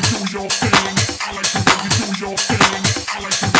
you do your thing. I like the way you do your thing. I like the way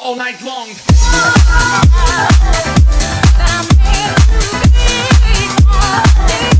all night long. Oh, oh, oh,